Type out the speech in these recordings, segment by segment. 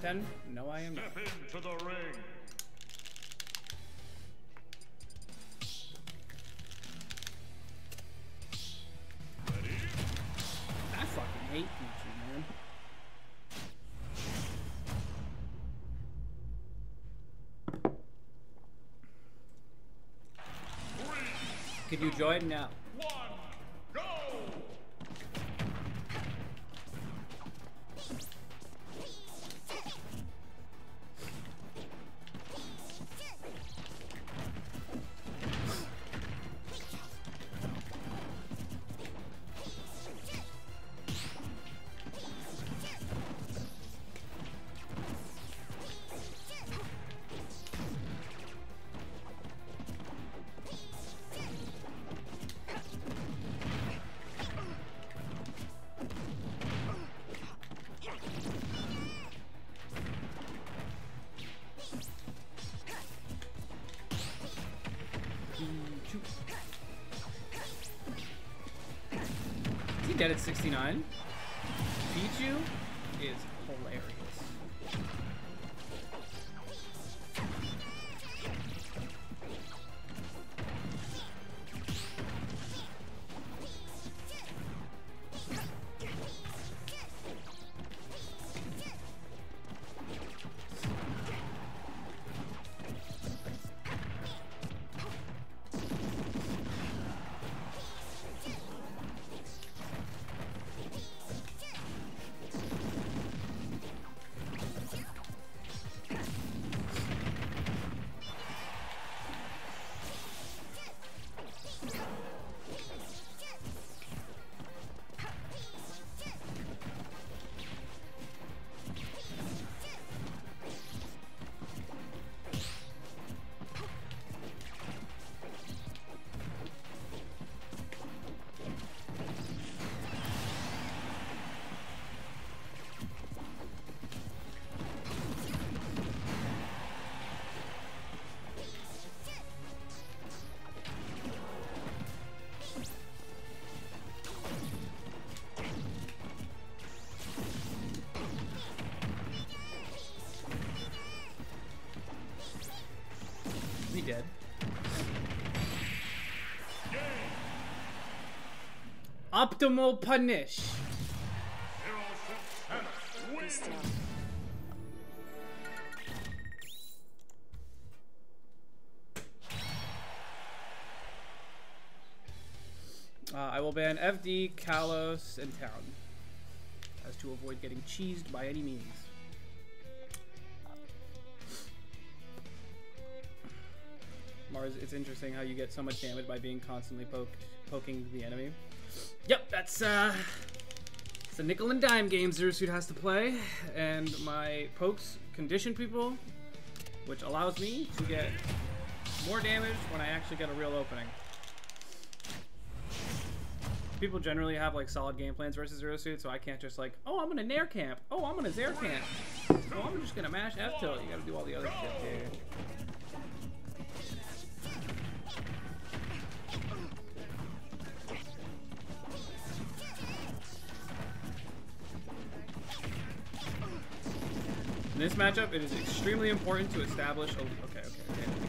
10? No, I am. Step into the ring. Ready? I fucking hate Pichu, man. Could you join now? Is he dead at 69? Pichu is. Is Optimal punish. Uh, I will ban FD, Kalos, and Town. As to avoid getting cheesed by any means. Marss, it's interesting how you get so much damage by being constantly poked, poking the enemy. Yep, that's uh, it's a nickel and dime game Zero Suit has to play, and my pokes condition people, which allows me to get more damage when I actually get a real opening people generally have like solid game plans versus Zero Suit, so I can't just like, oh, I'm gonna Nair camp. Oh, I'm gonna Zair camp. Oh, I'm just gonna mash F tilt. You gotta do all the other shit. In this matchup, it is extremely important to establish. Okay, okay, okay.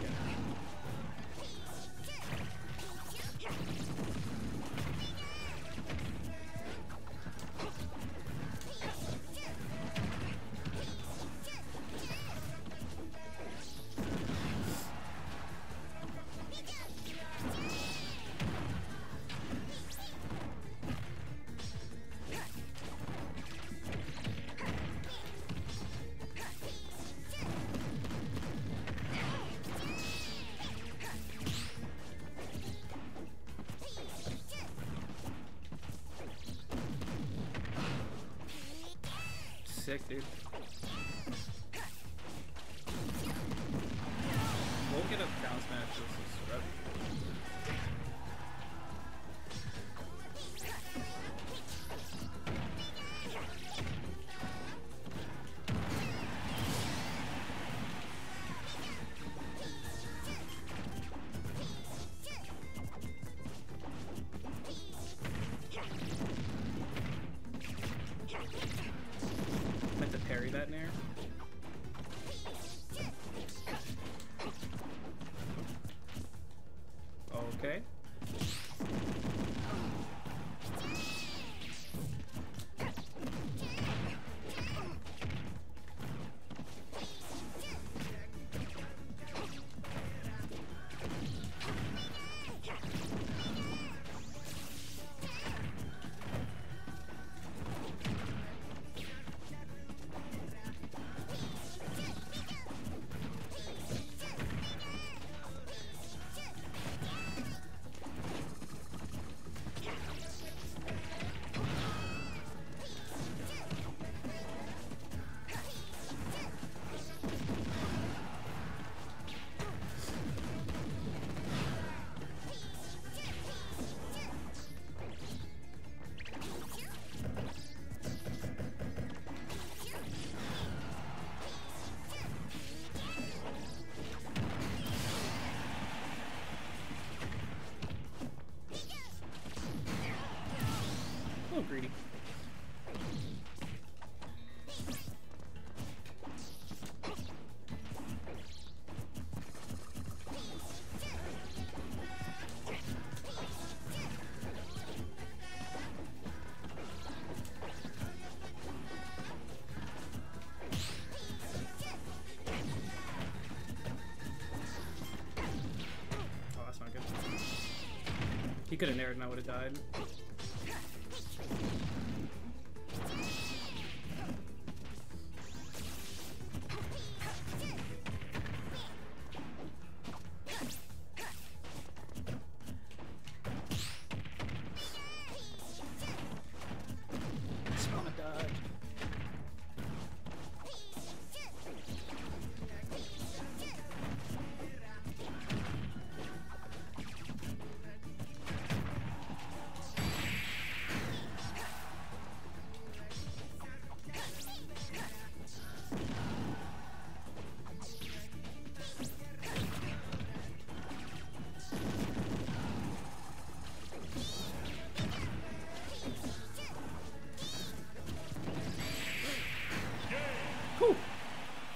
Sick, dude. We'll get a down smash this is parry that nair? Okay. He could have nared and I would have died.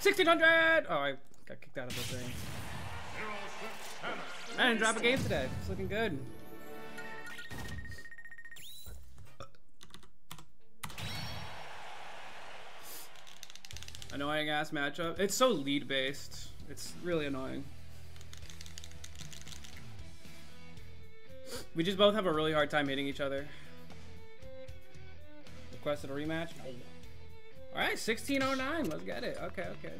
1600! Oh, I got kicked out of the thing. I didn't drop a game today. It's looking good. Annoying ass matchup. It's so lead based. It's really annoying. We just both have a really hard time hitting each other. Requested a rematch? No. Alright, 1609. Let's get it. Okay, okay.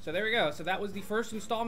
So there we go. So that was the first installment.